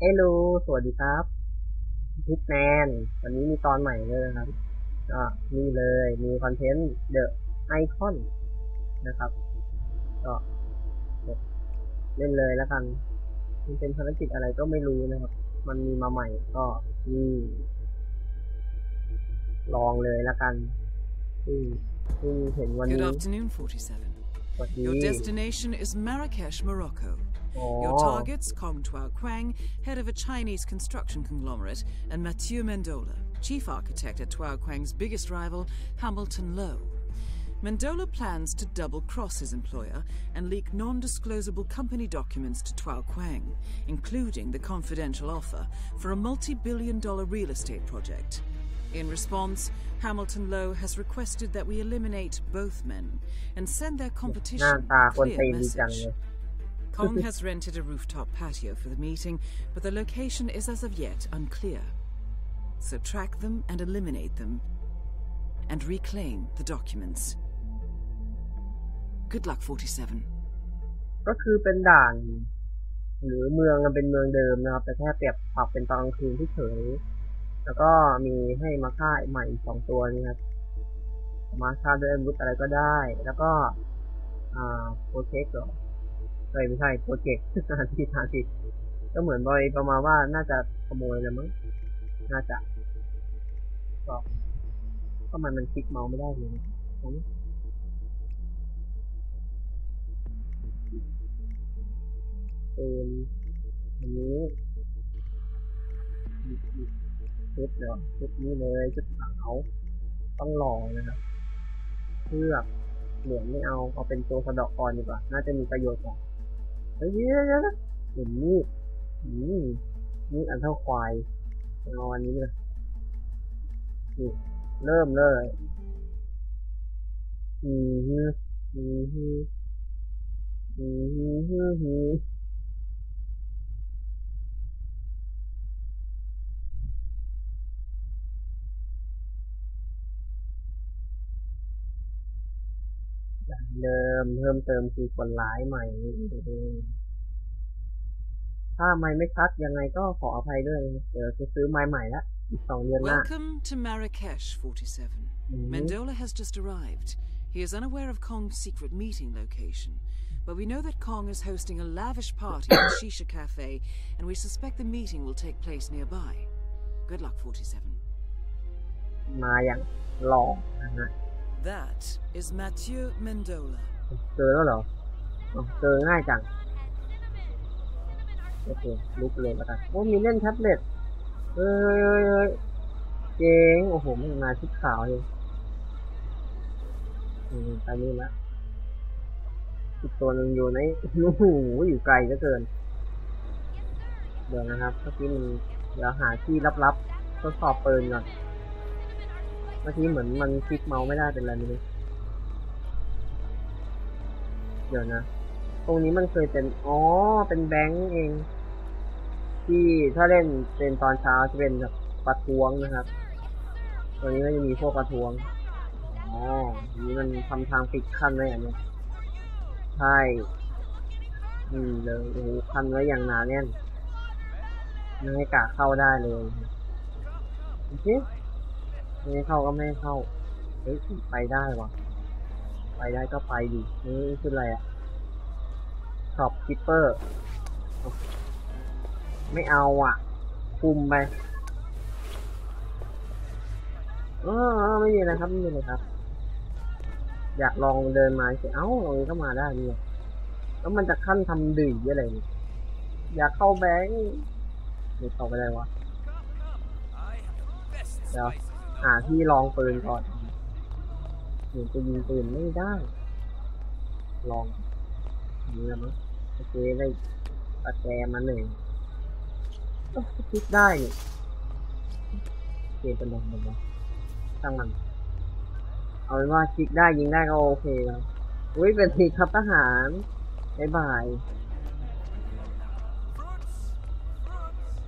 เอโลสวัสดีครับพิทแมน วันนี้มีตอนใหม่เลยนะครับ ก็นี่เลย มีคอนเทนต์เดอะไอคอนนะครับ ก็เล่นเลยแล้วกัน มันเป็นภารกิจอะไรก็ไม่รู้นะครับ มันมีมาใหม่ก็นี่ลองเลยแล้วกันซึ่งซึ่งเห็นวัน Good นี้ afternoon, 47. สวัสดี Your destination is Marrakesh, Morocco. Your oh. targets, Kong Tuao Quang, head of a Chinese construction conglomerate, and Mathieu Mendola, chief architect at Tuao Quang's biggest rival, Hamilton Lowe. Mendola plans to double-cross his employer and leak non-disclosable company documents to Tuao Quang, including the confidential offer for a multi-billion dollar real estate project. In response, Hamilton Lowe has requested that we eliminate both men and send their competition a clear message. เลย Kong has rented a rooftop patio for the meeting, but the location is as of yet unclear. So track them and eliminate them, and reclaim the documents. Good luck, 47. ก็คือเป็นด่าน หรือเมืองมันเป็นเมืองเดิมนะครับ แต่แค่เปรียบปรับเป็นตอนกลางคืนที่เฉยๆแล้วก็มีให้มาฆ่าใหม่อีกสองตัวนี่ครับสามารถฆ่าด้วยอาวุธอะไรก็ได้ แล้วก็ อ่าโปรเจกต์เหรอ เอ้ยไม่ใช่โปรเจกต์ทานที่ทานผิดก็เหมือนบอยประมาณว่าน่าจะขโมยเลยมั้งน่าจะก็ก็มันมันคลิกเมาส์ไม่ได้เลยนะเป็นอันนี้ชุดเดี๋ยวชุดนี้เลยชุดขาวต้องหล่อนะครับเพื่อเหลืองไม่เอาเอาเป็นตัวสะเดอกก่อนดีกว่า น่าจะมีประโยชน์กว่า เฮ้ยเยวเดี๋ยวเห็นมีดนี่มีดอันเท่าควายเอาอันนี้เลยนี่เริ่มเลยอือฮึอือฮึอือฮึฮึ เดิมเพิ่มเติมคือคนร้ายใหม่ถ้าไม่ไม่ชัดยังไงก็ขออภัยด้วยนะเดี๋ยวจะซื้อไม้ใหม่ละอีกสองเดือนหน้า Welcome to Marrakesh, 47. Mhm. Mendola has just arrived. He is unaware of Kong's secret meeting location, but we know that Kong is hosting a lavish party at the Shisha Cafe, and we suspect the meeting will take place nearby. Good luck, 47. มาอย่างหล่อนะฮะ That is Mathieu Mendola. เจอแล้วเหรอเจอง่ายจัง โอเค ลุกเลยแล้วกัน โอ้มีเล่นแท็บเล็ตเอ้ยเอ้ยเอ้ยเจ๋ง โอ้โหมันมาชุดขาวเลยอืมไปนี่ละอีกตัวหนึ่งอยู่ในโอ้โหอยู่ไกลเหลือเกิน เดี๋ยวนะครับเมื่อกี้มันเดี๋ยวหาที่ลับๆทดสอบปืนก่อน เมื่อกี้เหมือนมันคลิกเมาส์ไม่ได้เป็นไรไม่รู้เดี๋ยวนะ ตรงนี้มันเคยเป็น อ๋อ เป็นแบงก์เอง ที่ถ้าเล่นเป็นตอนเช้าจะเป็นแบบประท้วงนะครับตัวนี้ก็จะมีพวกประท้วง อ๋ออันนี้มันทำทางปิดขั้นไว้อันเนี้ยใช่อืมเลยโอ้โหขั้นไว้อย่างหนาแน่นไม่ให้กะเข้าได้เลย โอเค ไม่เข้าก็ไม่เข้า เฮ้ยไปได้วะไปได้ก็ไปดินี่คืออะไรอะช็อปคิปเปอร์ ไม่เอาอะ คุมไปเออเอไม่มีอะครับ ไม่มีอะครับ อยากลองเดินมาเฉยเอ้าตรงนี้ก็มาได้เนี่ยแล้วมันจะขั้นทำดื่มอะไรเนี่ยอยากเข้าแบงค์ไม่เข้าไปได้วะเดี๋ยว หาที่ลองปืนก่อนหนูจะยิงปืนไม่ได้ ลองอันนี้ละมั้งโอเคได้ตะแกมาหนึ่งก็คลิกได้นี่เกมเป็นลองมันวะช่างมัน เอาเป็นว่าคลิกได้ยิงได้ก็โอเคแล้วอุ้ยเป็นทีครับทหารบ๊ายบาย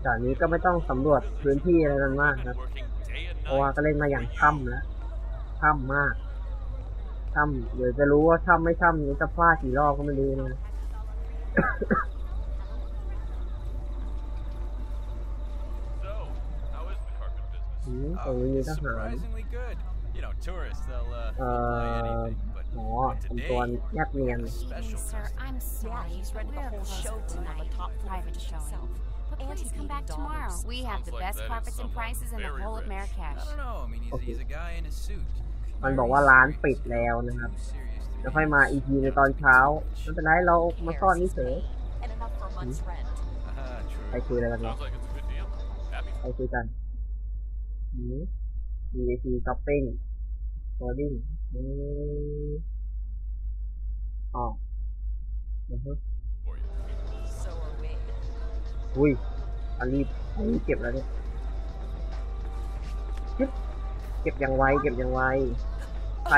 จากนี้ก็ไม่ต้องสำรวจพื้นที่อะไรกันมากครับ เพราะว่าก็เล่นมาอย่างช่ำแล้วช่ำมากช่ำเดี๋ยวจะรู้ว่าช่ำไม่ช่ำนี้จะพลาดกี่รอบก็ไม่รู้นะโอ้ยมีทหารเอ่อหมอเป็นตัวแยกเนียน back eating tomorrow. dollars. We have Sounds the like best that is carpets and someone prices in the very whole of rich. I Marrakesh. don't know. I mean, he's, he's a guy in a suit. มัน Very บอกว่าร้าน serious. ปิดแล้วนะครับ Too serious to แล้ว be ค่อยมาอีกทีในตอนเช้าไม่เป็นไรเรามาซ่อนนี่เฉย And enough for a month's rent. Uh-huh, ใคร true. คุยอะไรกันเนี่ย Sounds like it's a good deal. Happy ใครคุยกันอืม VIP shopping โ o ดิ้งอืมอ๋ออือฮึ for you. So are we. อุ้ย อันรีบอันนี้เก็บแล้วเนี่ยเก็บอย่างไวเก็บอย่างไวใคร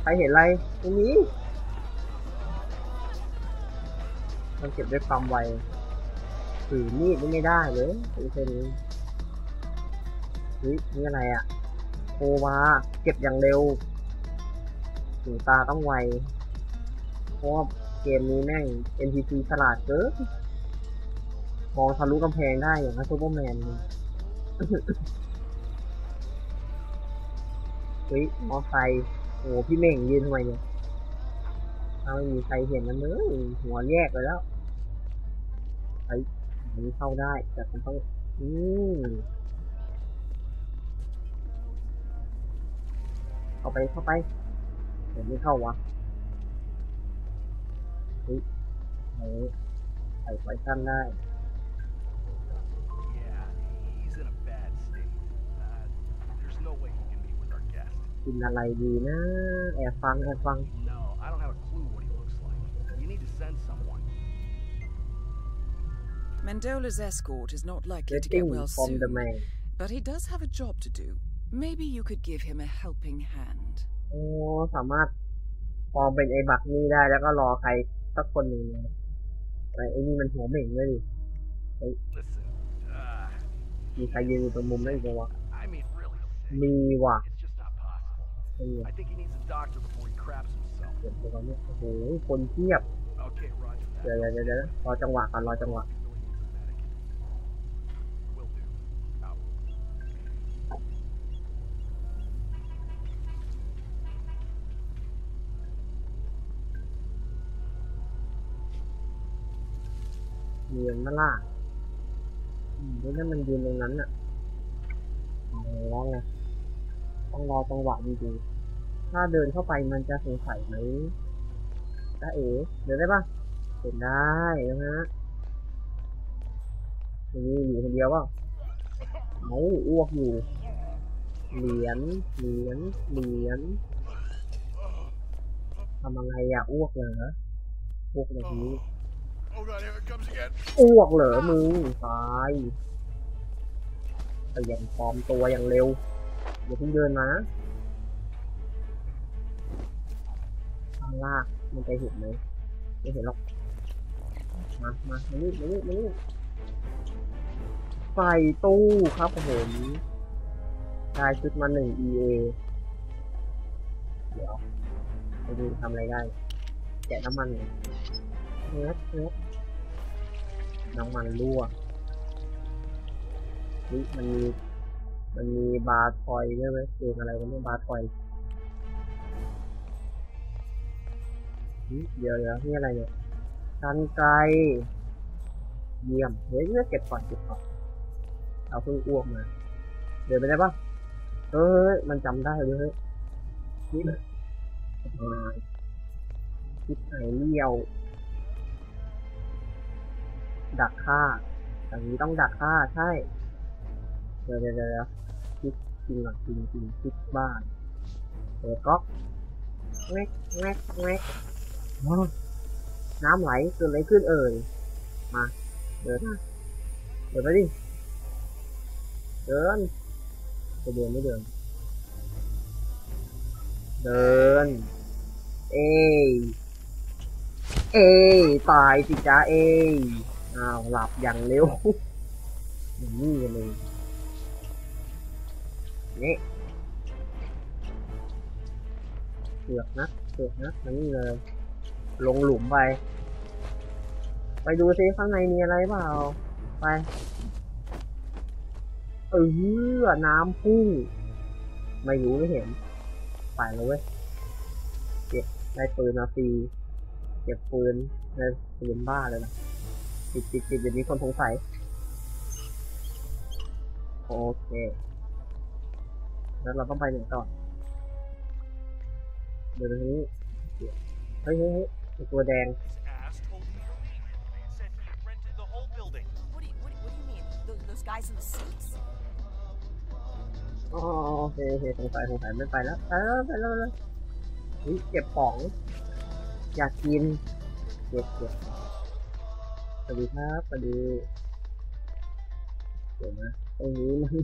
ใครเห็นอะไรตรงนี้มันเก็บด้วยความไวถือมีดไม่ได้เลยเป็นแค่นี้เฮ้ยนี่อะไรอะโควาเก็บอย่างเร็วถึงตาต้องไวเพราะเกมนี้แม่ง NPC ฉลาดเกิน มองทะลุกำแพงได้อย่างกับซูเปอร์แมนเลยเฮ้ยมอไซค์โอ้พี่เม่งยืนทำไมเนี่ยถ้าไม่มีใครเห็นมันเลยหัวแยกไปแล้วไอ้นี้เข้าได้ แต่มันต้องอืมเข้าไปเข้าไปเดี๋ยวไม่เข้าวะเฮ้ยเฮ้ไฟสั้นได้ กินอะไรดีนะ แอบฟัง แอบฟัง No, I don't have a clue what he looks like. You need to send someone. Mendola's escort is not likely to get Getting well from the soon, man but he does have a job to do. Maybe you could give him a helping hand. โอ้สามารถปลอมเป็นไอ้บักนี่ได้แล้วก็รอใครสักคนหนึ่งนะไอ้ไอ้นี่มันหัวเหม่งเลยดิ Listen, uh, มีใครยืนอยู่ตรงมุมได้อีกไหมวะ I mean, really sick. มีว่ะ I think he needs a doctor before he craps himself. เดี๋ยวตัวนี้โอ้โหคนเทียบ Okay, roger เดี๋ยว that. เดี๋ยวเดี๋ยวรอจังหวะก่อนรอจังหวะ Really needs a medic. Will do. Out. เนียนมาล่ะอืมแล้วนั่นมันยืนตรงนั้นอะอ๋อไง ต้องรอจังหวะดีๆถ้าเดินเข้าไปมันจะสงสัยไหมจ้าเอ๋เดินได้ปะเดินได้นะฮะนี่อยู่คนเดียวเปล่าเอาอ้วกอยู่ เหรียญ เหรียญ เหรียญทำอะไรอะอ้วกเหรออ้วกแบบนี้ Oh god, here it comes again. อ้วกเหรอมึงตายเปลี่ยนปลอมตัวอย่างเร็ว เดี๋ยวเพิ่งเดินมานะข้างล่างมันจะเห็นไหมไม่เห็นหรอก มา มา มานี่มานี่มานี่ใส่ตู้ครับผมได้ชุดมาหนึ่ง EA เดี๋ยวไปดูทำอะไรได้ แกะน้ำมันหน่อยเน็ตเน็ตน้ำมันรั่วนี่มันมี มันมีบาร์ทอยด้วยไหมเพลงอะไรกันเนี่ยบาร์ทอยเดี๋ยวเดี๋ยวนี่อะไรเนี่ยกันไกลเยี่ยมเฮ้ยเนี่ยเก็บก่อนเก็บก่อนเอาเพิ่งอ้วกมา เดินไปได้ปะเฮ้ยมันจำได้เลยเฮ้ยนี่มันอ่าคิดไหนเลี้ยว ดักฆ่าอย่างนี้ต้องดักฆ่าใช่ เดี๋ยวเดี๋ยวเดี๋ยว คิดจริงหรอจริงจริงคิดบ้านเปิดก๊อกแงกแงกแงกน้ำไหลเกิดอะไรขึ้นเอ่ยมาเดินเดินไปดิเดินจะเดินไม่เดิน เดิน เอยเอยตายสิจ้าเอยอ้าวหลับอย่างเร็วนี้กันเลย นี่เสือกนะเสือกนะมานี่เลย ลงหลุมไป ไปดูซิข้างในมีอะไรเปล่า ไป เออน้ำพุ่ง ไม่รู้ไม่เห็น ไปแล้วเว้ย เก็บได้ปืนมาฟรีเก็บปืนได้ปืนบ้าเลยนะติดติดติดเดี๋ยวนี้คนสงสัยโอเค แล้วเราต้องไปไหนต่อเดี๋ยวนี้เฮ้ยเฮ้ยเฮ้ยไอ้ตัวแดง His ass told me to leave. Said he rented the whole building. What do you, what, do- what do you mean? Those, those guys in the suits? อ๋อโอเคโอเคสงสัยสงสัยไม่ไปแล้วไปแล้วไปแล้วไปแล้วเฮ้ยเก็บของ อยากกิน เก็บเก็บสวัสดีครับสวัสดีเดี๋ยวนะตรงนี้มัน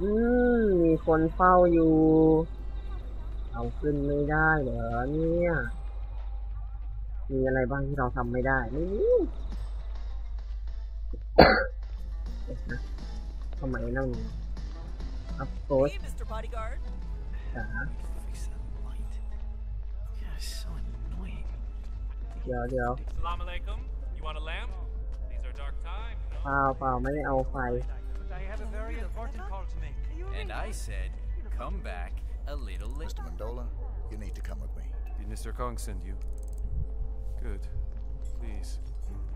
อืม มีคนเฝ้าอยู่ เอาขึ้นไม่ได้เหรอเนี่ย มีอะไรบ้างที่เราทำไม่ได้ ไม่มีเดี๋ยวนะทำไมนั่งอัพโพส Hey, Mr. Bodyguard. จ๋า Fix that light. Yeah, it's so annoying. เดี๋ยวเดี๋ยว Salam alaikum. You want a lamp? These are dark times. เปล่าเปล่าไม่ได้เอาไฟ very important call to make. And I said, come back a little later. Mr. Mandola, you need to come with me. Did Mr. Kong send you? Good. Please,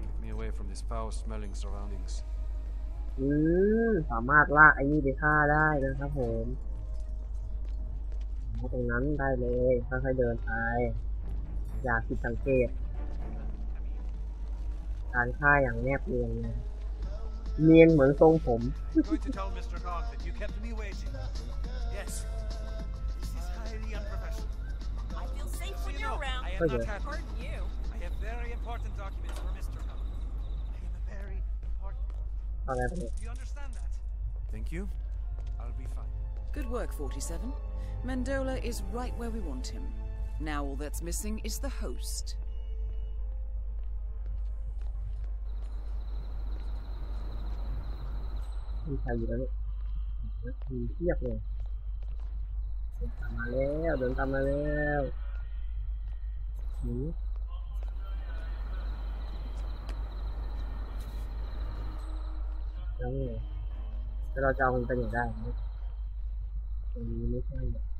take me away from these foul-smelling surroundings. อืมสามารถลากไอ้นี่ไปฆ่าได้นะครับผมเอาตรงนั้นได้เลยค่อยๆเดินไป อย่าผิดสังเกต การฆ่าอย่างแนบเนียนเลย เนียนเหมือนทรงผม I'm going to tell Mr. Kong that you kept me waiting. Yes. This is highly unprofessional. I feel safe when You you're know, around. I am Okay. not happy. Pardon you. I have very important documents for Mr. Kong. I am a very important. อะไรไปเนี่ย Do you understand that? Thank you. I'll be fine. Good work, 47. Mendola is right where we want him. Now all that's missing is the host. มีใครอยู่แล้วเนี่ยมีเทียบเลยเดินตามมาแล้วเดินตามมาแล้วหนีแล้วไงแล้วเราจะเอามันไปไหนได้ตรงนี้ไม่ใช่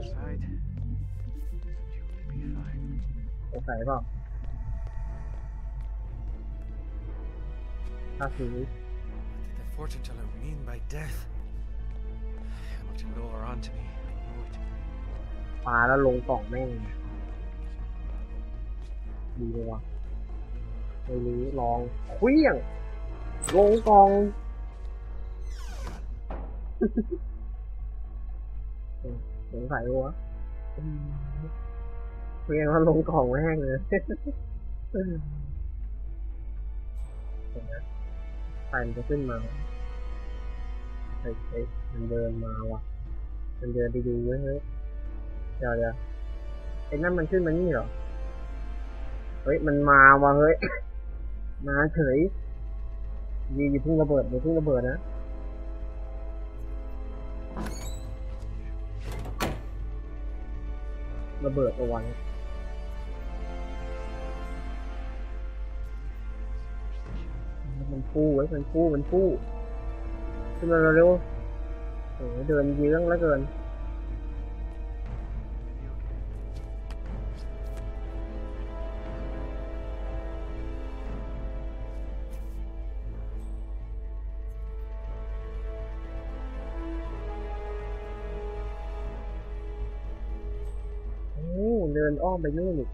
สงสัยเปล่าถ้าสี What did the fortune teller mean by death? Hamilton lower onto me. I knew it. ปลาแล้วลงกล่องแม่งดีเลยวะไม่รู้ลองเคลี้ยง ลงกล่อง สงสัยวะอืมเคลี้ยงแล้วลงกล่องแม่งเลยเห็นไหมไฟมันจะขึ้นมาเฮ้ยเฮ้ยมันเดินมาว่ะ มันเดินไปดูเว้ยเฮ้ยเดี๋ยวเดี๋ยวไอ้นั่นมันขึ้นมานี่เหรอ เฮ้ย มันมาว่ะเฮ้ย มาเฉยยีอย่าเพุ่งระเบิดอย่าเพุ่งระเบิดนะ ระเบิดเอาไว้มันฟูไว้มันฟูมันฟูขึ้นมาเร็วโอ้เดินเยื้องแล้วเกิน อ้อมไปนู่นอีก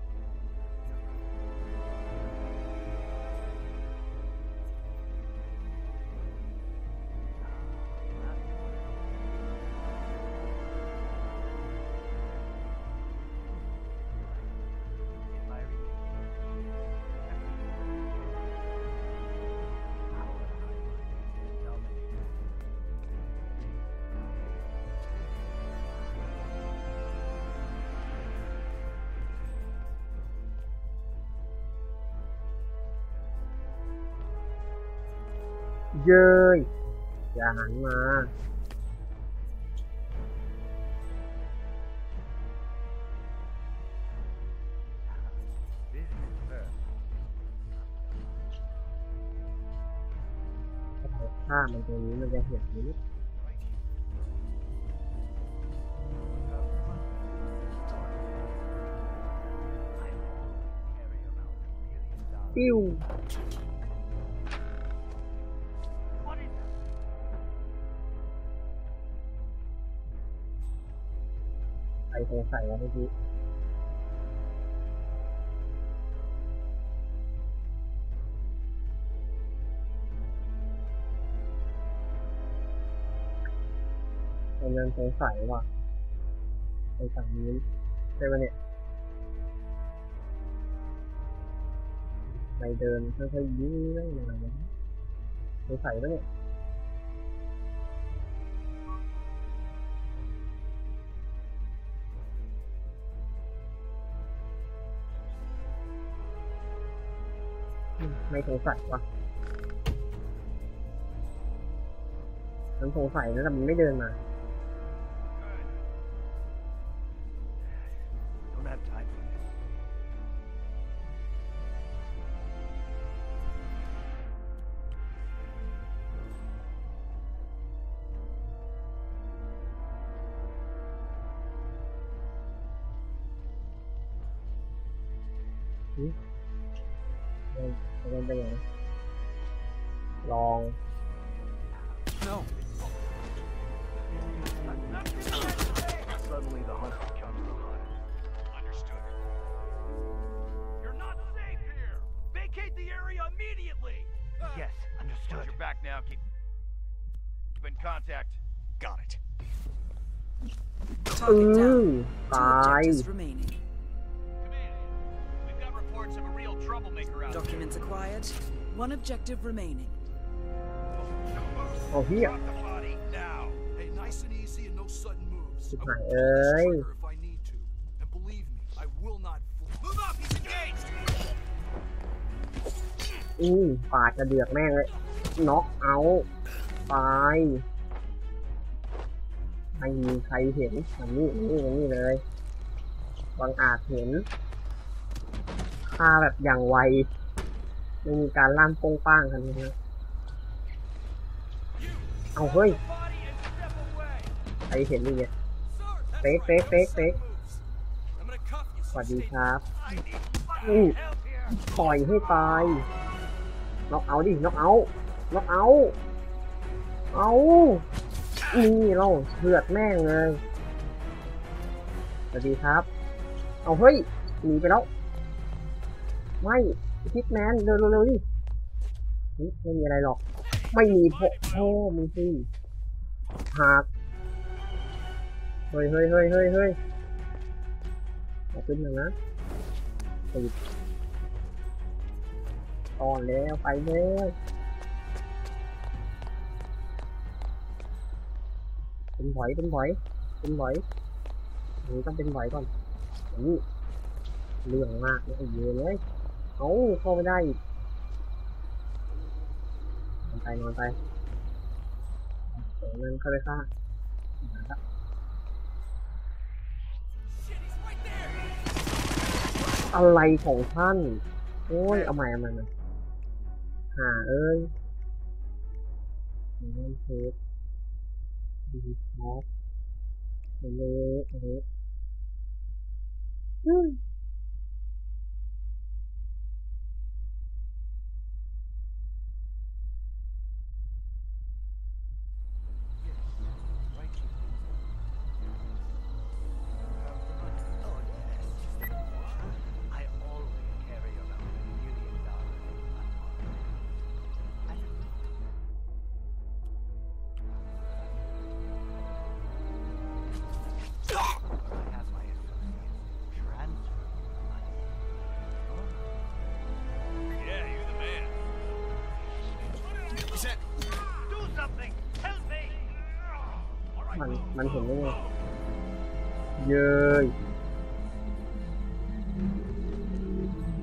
ถ้ามันตรงนี้มันจะเห็นนี้ปิ้วใครสงสัยวะเมื่อกี้ มันยังสงสัยว่ะไอ้ฝั่งนี้ใช่ปะเนี่ยไปเดินค่อยๆยื้อมาสงสัยปะเนี่ยไม่สงสัยวะมันสงสัยนะแต่มันไม่เดินมา อื Target ม down. ต Two าย objectives remaining. Command, we've got reports of a real troublemaker out Documents acquired. One objective remaining. โอ้เฮีย Drop the body now. Hey, nice and easy and no sudden moves. Chụp I hại will pull this ơi. trigger if I need to. And believe me, I will not fool. Move up. He's engaged. อืมปาดกระเดือกแม่งเลยน็อกเอาท์ตาย ไม่มีใครเห็นมันนี่มันนี่มันนี่เลยบังอาจเห็นฆ่าแบบอย่างไว ไม่มีการล่ามโป้งป้างกันนะเอาเฮ้ยใครเห็นนี่เนี่ย Sir, that's Fake, my fake, fake, fake. moves. I'm gonna cuff you. สวัสดีครับ I need fucking Ooh. help here. ปล่อยให้ตายน็อกเอาดิน็อกเอาน็อกเอา เอา นี่เราเผือดแม่งเลย สวัสดีครับ เอาเฮ้ย หนีไปแล้ว ไม่พิทแมนเร็วเร็วๆดิไม่มีอะไรหรอก ไม่มีพ่อพ่อมึงสิหักเฮ้ยเฮ้ยเฮ้ยเฮ้ยเฮ้ยเอาขึ้นมานะติดตอนแล้วไปแล้ว เป็นไหวเป็นไหวเป็นไหวนี่ต้องเป็นไหวก่อนนี่เรื่องมากเลยไอ้เยอะเลยเอาเข้าไม่ได้อีกนอนไปนอนไปเดี๋ยวมันเข้าไปฆ่าอะไรของท่าน โอ้ย เอาใหม่เอาใหม่หาเอ้ยนั่นเทป ดีท็อปเละเละอื มันมันเห็นได้ไงเย้ย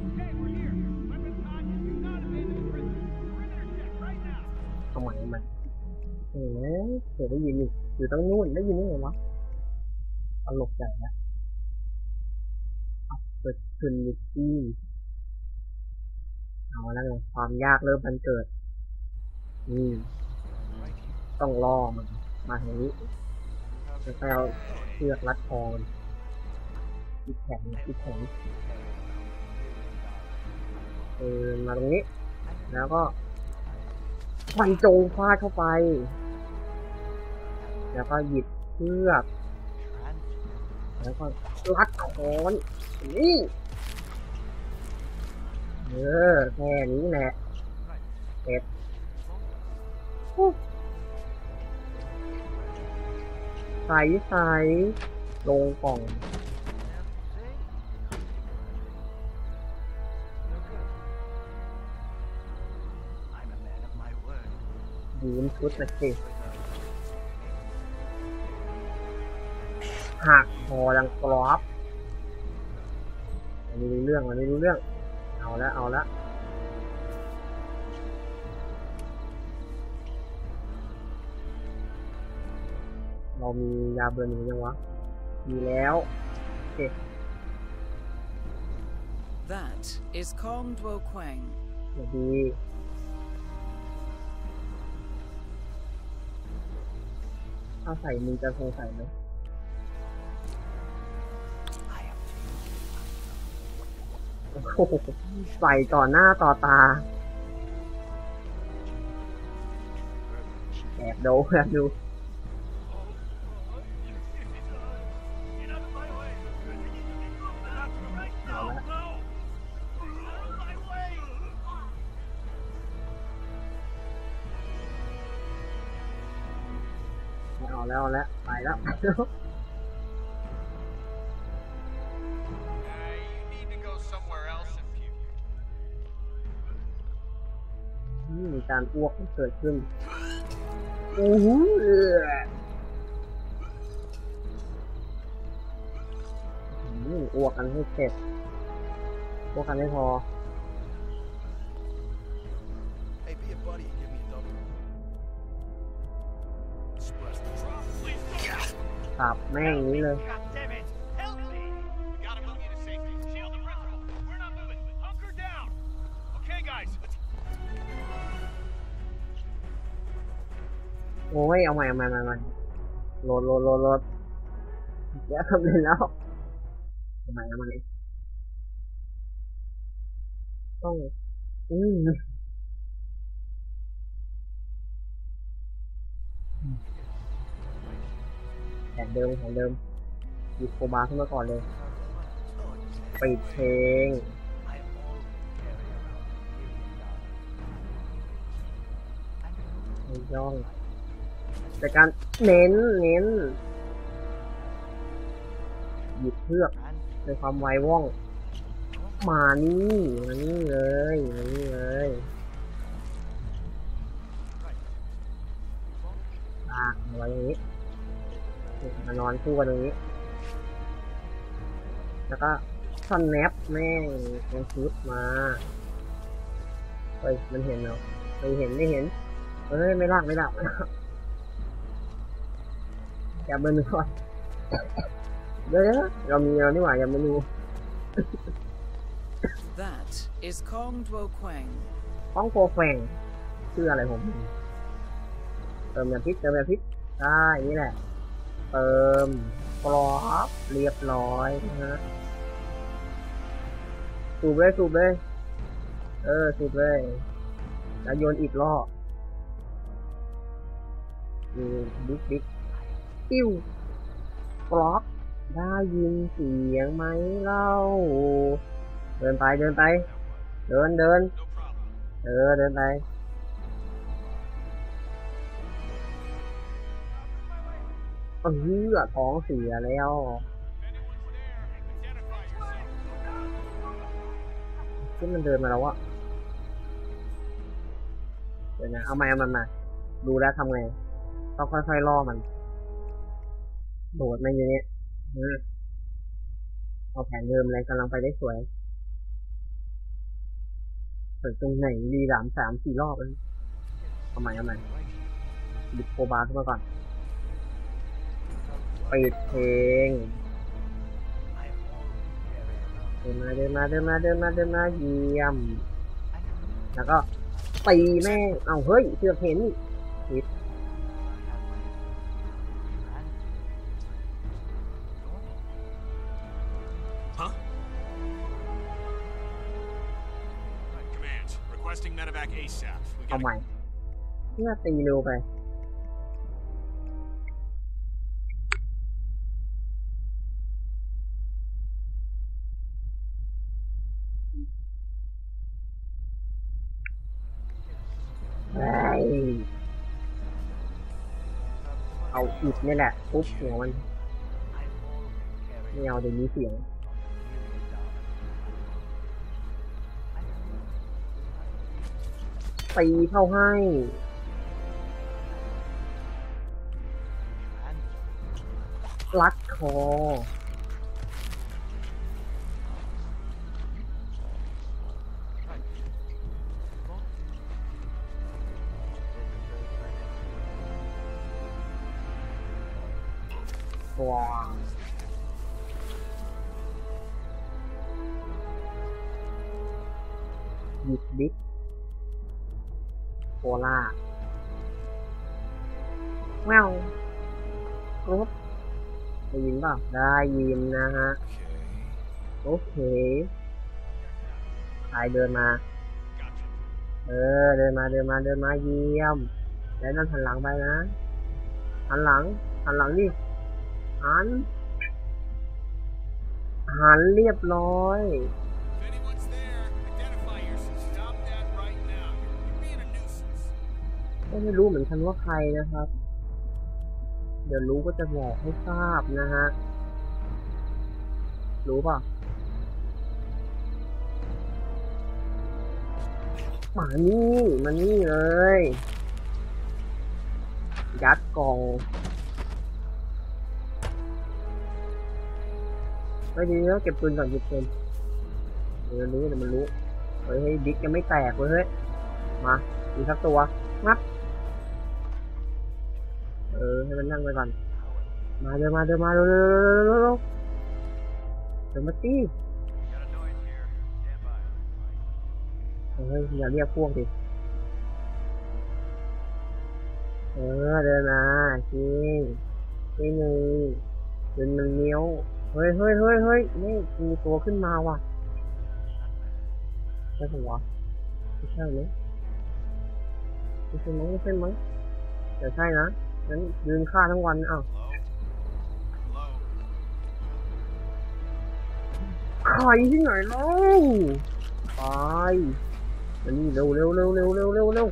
Okay, we're here. Weapons on you. Do not abandon the prison. Perimeter check right now. เอาใหม่เดี๋ยวได้ยินอยู่อยู่ตรงนู้นได้ยินได้ไงวะตลกใจนะเกิดขึ้นที่เอาแล้วไงความยากเริ่มบันเกิด อืม ต้องล่อมัน มาทางนี้ แล้วก็เอาเชือกรัดคอมันที่แข็งที่แข็งเออมาตรงนี้ แล้วก็ฟันโจงฟาดเข้าไป แล้วก็หยิบเชือกแล้วก็รัดคอนนี่เออแค่นี้แหละเสร็จ ใสใสลงกล่อง ยืมชุดมาสิหักคอดังกรอบมันไม่รู้เรื่องมันไม่รู้เรื่อง เอาละเอาละ เรามียาเบอร์หนึ่งยังวะ มีแล้ว That is Kong Duo Quang. เดี๋ยวดีถ้าใส่มึงจะคงใส่ไหม I am โอ้โหใส่ต่อหน้าต่อตาแอบดูแอบดู อืมมีการอ้วกเกิดขึ้นโอ้โหอ้วกกันให้เสร็จอ้วกกันให้พอ Hey, be a buddy สับแม่งนี้เลย โอ้ย เอาใหม่เอาใหม่เอาใหม่โหลดโหลดโหลดแดี๋ยวทำเลยแล้วเอาใหม่เอาใหม่ เดิมแผนเดิมหยิบโคบาขึ้นมาก่อนเลยปิดเพลงย่องแต่การเน้นเน้นหยิบเชือกในความไวว่อง มานี่มานี่เลยมานี่เลย นอนคู่กันตรงนี้ แล้วก็สแนปแม่งเป็นชุดมาเฮ้ยมันเห็นเหรอไม่เห็นไม่เห็นเฮ้ยไม่ลากไม่ลากไม่ลากอย่าเบิร์นก่อนเดี๋ยวนะเรามีเรานี่หว่าอย่าเบิร์น That is Kong Duo Quang. ห้องโปรแฟงชื่ออะไรผมเติมยาพิษเติมยาพิษได้นี่แหละ เติมกรอบเรียบร้อยนะฮะสูบเลยสูบเลย เออสูบเลยแล้วโยนอีกรอบนี่บิ๊กบิ๊กปิ้วกรอบได้ยินเสียงไหมเล่า เดินไปเดินไป เดินเดิน เออเดินไป เออท้องเสียแล้วที่มันเดินมาแล้วอะเดี๋ยวนะ เอาไม้เอามันมา ดูแล้วทำไง ต้องค่อยๆล่อมัน โดดมาอยู่เนี่ยเอาแผนเดิมเลยกำลังไปได้สวยเปิดตรงไหนดีสามสามสี่รอบแล้วเอาใหม่เอาใหม่บิโคบาร์ขึ้นมาก่อน ปิดเพลง I always carry around เดินมาเดินมาเดินมาเดินมาเดินมาเยี่ยม แล้วก็ตีแม่งเอาเฮ้ยเสือกเห็นนี่ Huh? Command, requesting medevac ASAP. We เอา gotta ใหม่เพื่อตีเร็วไป อิดนี่แหละปุ๊บหัวมันไม่เอาเดี๋ยวนี้เสียงตีเข้าให้รัดคอ ได้ยินนะฮะ Okay. โอเคใครเดินมา เออ เดินมาเดินมาเดินมาเยี่ยม แล้วนั่นหันหลังไปนะหันหลังหันหลังดิหันหันเรียบร้อย If anyone's there, identify yourself. Stop that right now. You're being a nuisance. ก็ไม่รู้เหมือนกันว่าใครนะครับ เดี๋ยวรู้ก็จะบอกให้ทราบนะฮะ รู้ป่ะมานี่มานี่เลย ยัดกล่องไม่ดีแล้วเก็บปืนก่อนเก็บปืนเดี๋ยวรู้เดี๋ยวมันรู้ เฮ้ยเฮ้ยดิ๊กยังไม่แตกเว้ยเฮ้ย มาอีกสักตัว งับ เออ ให้มันนั่งไปก่อน มาเดินมาเดินมาเร็ว เร็วเร็วเร็วเร็วเร็วเดินมาตี Got a noise here. Stand by. เฮ้ยอย่าเรียกพวกดิเออเดินมาจริงที่หนึ่งเดินหนึ่งนิ้วเฮ้ยเฮ้ยเฮ้ยเฮ้ยนี่มีตัวขึ้นมาว่ะใช่ปะวะไม่ใช่ไหมไม่ใช่มั้งไม่ใช่มั้งแต่ใช่นะงั้นยืนฆ่าทั้งวันอ้าว ใครที่ไหนเล่าไปมานี่เร็วเร็วเร็วเร็วเร็วเร็วเร็ว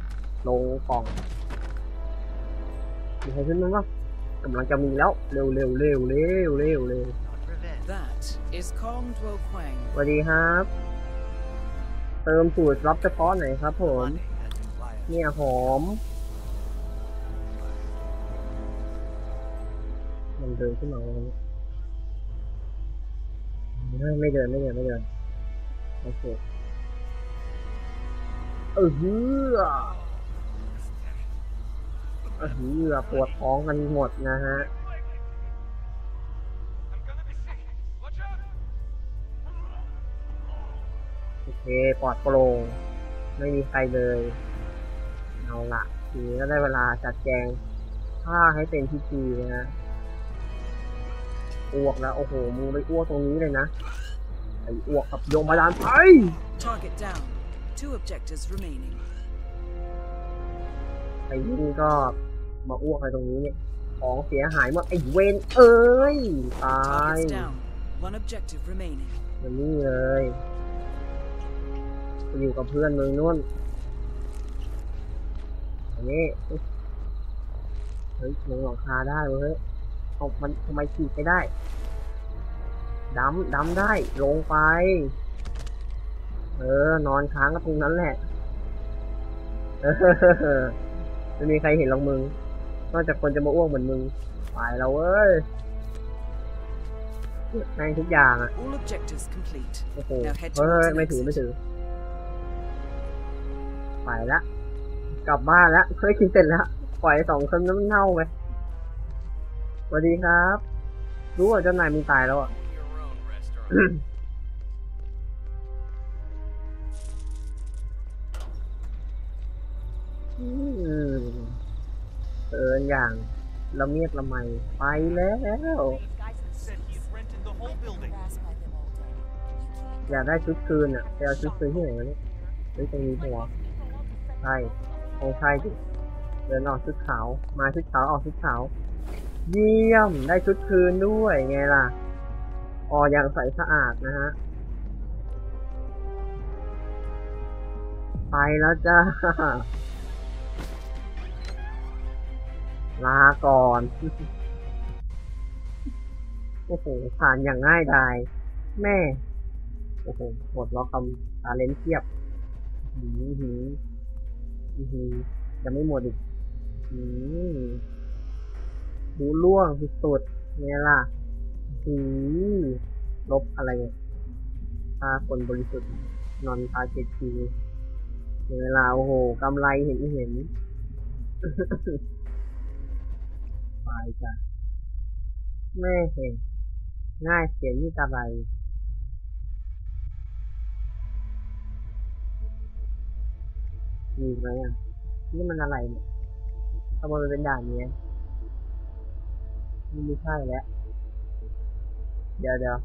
ลงกล่องมีใครขึ้นมั้งวะกำลังจะมีแล้วเร็วเร็วเร็วเร็วเร็วเร็ว Not revenge. That is Kong Dwo Quang. สวัสดีครับ เติมสูตรรับเฉพาะหน่อยครับผม Money has been wired. เนี่ยหอมมันเดินขึ้นมาแล้วเนี่ย ไม่ไม่เดินไม่เดินไม่เดินโอเคเออเฮือเออเฮือปวดท้องกันหมดนะฮะโอเคปลอดโปร่งไม่มีใครเลยเอาละทีนี้ก็ได้เวลาจัดแจงผ้าให้เป็นพิธีนะฮะ อ้วกแล้วโอ้โหมึงไปอ้วกตรงนี้เลยนะไอ้อ้วกกับโยมบาดาลไป Target down. Two objectives remaining. ไอ้นี่ก็มาอ้วกอะไรตรงนี้เนี่ยของเสียหายหมดไอ้เวนเอ้ยตาย Targets down. One objective remaining. มันนี่เลยไปอยู่กับเพื่อนมึงนู่นอันนี้เฮ้ยลงหลังคาได้เว้ยเอา มันทำไมขีดไม่ได้ดำดำได้ ลงไป เออ นอนค้างก็ตรงนั้นแหละเออไม่มีใครเห็นหรอกมึง นอกจากคนจะมาอ้วกเหมือนมึง ไปแล้วเว้ยแม่งทุกอย่างอะ All objectives complete. โอ้โห Now head เฮ้ย towards the ไม่ถือ exit. ไม่ถือ ไปละ กลับบ้านละ เคยกินเสร็จแล้ว ปล่อยสองคนนั้นมันเน่าไปส วัสดีครับ รู้ว่าเจ้านายมึงตายแล้วอะ เอออย่างละเมียดละไมไปแล้ว อยากได้ชุดคืนอะไปเอาชุดคืนที่ไหนวะเนี่ยเฮ้ยตรงนี้ปะวะใช่โอ้ใช่ดิเดินออกชุดขาว มาชุดขาวออกชุดขาว เยี่ยม ได้ชุดคืนด้วยไงล่ะ อออย่างใสสะอาดนะฮะ ไปแล้วจ้า ลาก่อน โอ้โห ผ่านอย่างง่ายดาย แม่ โอ้โหหมดล็อกคำตาเลนเทียบหืมหืมหืมยังไม่หมดอีกหืม ดูล่วงสุดๆเนี่ยล่ะหืมลบอะไรเนี่ยฆ่าคนบริสุทธิ์นอนพาเกตีเวลาโอ้โหกำไรเห็นเห็นไปจ้ะแม่เห็นง่ายเสียนี่อะไรมีไหมอะนี่มันอะไรเนี่ยทำไมมันเป็นด่านเนี้ย นี่ไม่ใช่แล้ว เดี๋ยวเดี๋ยว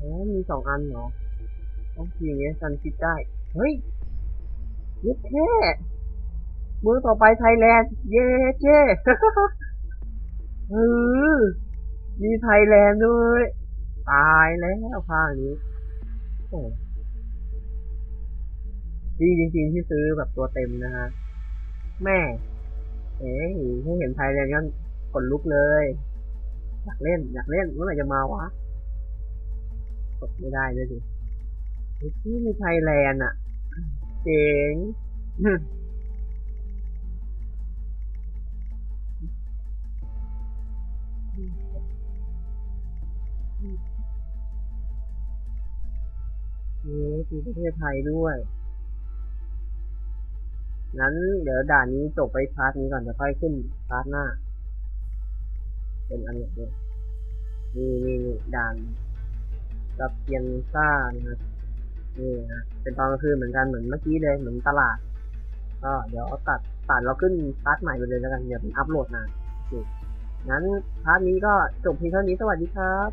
อ๋อมีสองอันเหรอต้องทีอย่างเงี้ยซันคิดได้ เฮ้ยเย้เท่เมืองต่อไปไทยแลนด์ เย้เจ้เออมีไทยแลนด์ด้วย ตายแล้วภาคนี้โอ้ดีจริงๆที่ซื้อแบบตัวเต็มนะฮะ แม่ เอ๋ให้เห็นไทยแลนด์กัน ขนลุกเลย อยากเล่น อยากเล่นเมื่อไหร่จะมาวะกดไม่ได้ด้วยดิที่มีไทยแลนด์อะ เจ๋งเย้มีประเทศไทยด้วยงั้นเดี๋ยวด่านนี้จบไป part นี้ก่อนจะค่อยขึ้น part หน้า เป็นอันนี้เลยนี่นี่นี่ด่าน Sapienza นะครับนี่นะเป็นตอนกลางคืนเหมือนกันเหมือนเมื่อกี้เลยเหมือนตลาดก็เดี๋ยวตัดตัดเราขึ้น part ใหม่ไปเลยแล้วกันเดี๋ยวเป็นอัพโหลดนานโอเคงั้น part นี้ก็จบเพียงเท่านี้สวัสดีครับ